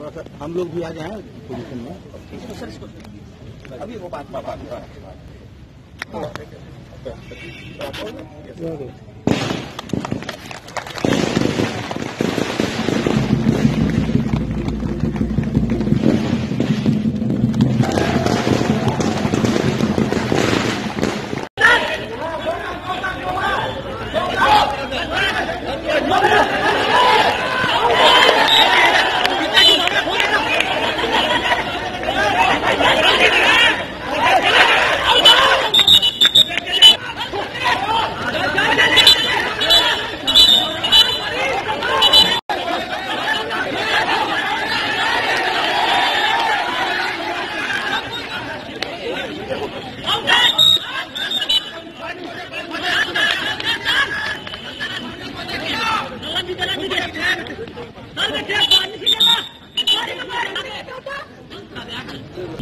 थोड़ा सा हम लोग भी आ जाए पोजिशन में अभी वो बात बात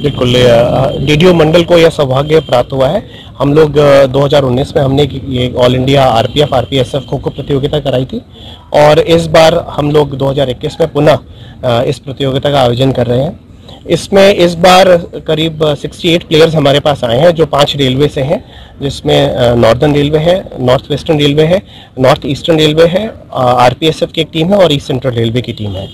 बिल्कुल डीडीओ मंडल को यह सौभाग्य प्राप्त हुआ है। हम लोग अ, 2019 में हमने ये all India RPF RPSF kho kho प्रतियोगिता कराई थी और इस बार हम लोग 2021 में पुनः इस प्रतियोगिता का आयोजन कर रहे हैं। इसमें इस बार करीब 68 प्लेयर्स हमारे पास आए हैं जो पाँच रेलवे से हैं जिसमें नॉर्दर्न रेलवे है नॉर्थ वेस्टर्न रेलवे है नॉर्थ ईस्टर्न रेलवे है आरपीएसएफ की एक टीम है और ईस्ट सेंट्रल रेलवे की टीम है।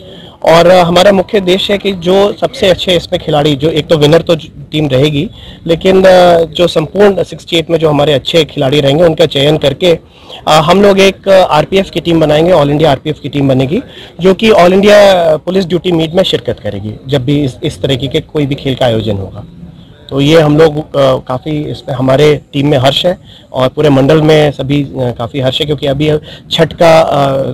और हमारा मुख्य उद्देश्य है कि जो सबसे अच्छे इसमें खिलाड़ी जो एक तो विनर तो टीम रहेगी लेकिन जो संपूर्ण 68 में जो हमारे अच्छे खिलाड़ी रहेंगे उनका चयन करके हम लोग एक आरपीएफ की टीम बनाएँगे ऑल इंडिया आरपीएफ की टीम बनेगी जो कि all India police duty meet में शिरकत करेगी जब भी इस, इस तरीके के कोई भी खेल का आयोजन होगा। तो ये हम लोग काफ़ी इसमें हमारे टीम में हर्ष है और पूरे मंडल में सभी काफ़ी हर्ष है क्योंकि अभी छठ का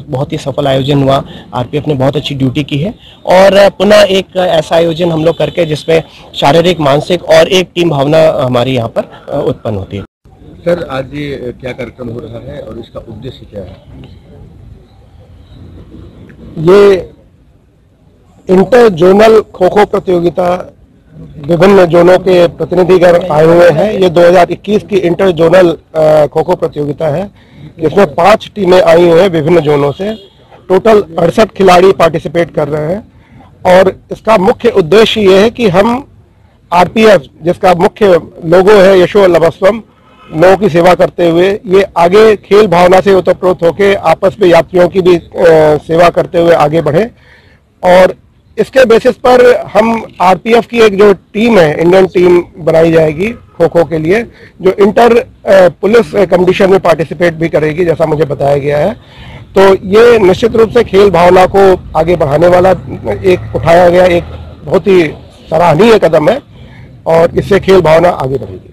बहुत ही सफल आयोजन हुआ। आरपीएफ ने बहुत अच्छी ड्यूटी की है और पुनः एक ऐसा आयोजन हम लोग करके जिसमें शारीरिक मानसिक और एक टीम भावना हमारी यहाँ पर उत्पन्न होती है। सर आज ये क्या कार्यक्रम हो रहा है और इसका उद्देश्य क्या है? ये इंटर जोनल खो खो प्रतियोगिता विभिन्न जोनों के प्रतिनिधिगण आए हुए हैं। ये 2021 की इंटर जोनल खो खो प्रतियोगिता है, जिसमें पाँच टीमें आई हुई हैं विभिन्न जोनों से। टोटल अड़सठ खिलाड़ी पार्टिसिपेट कर रहे हैं। और इसका मुख्य उद्देश्य ये है कि हम आरपीएफ, जिसका मुख्य लोगो है यशो लभस्वम, लोगों की सेवा करते हुए, ये आगे खेल भावना से ओतप्रोत होकर आपस में यात्रियों की भी सेवा करते हुए आगे बढ़े। और इसके बेसिस पर हम आरपीएफ की एक जो टीम है इंडियन टीम बनाई जाएगी खो खो के लिए, जो इंटर पुलिस कंपटीशन में पार्टिसिपेट भी करेगी, जैसा मुझे बताया गया है। तो ये निश्चित रूप से खेल भावना को आगे बढ़ाने वाला एक उठाया गया, एक बहुत ही सराहनीय कदम है, और इससे खेल भावना आगे बढ़ेगी।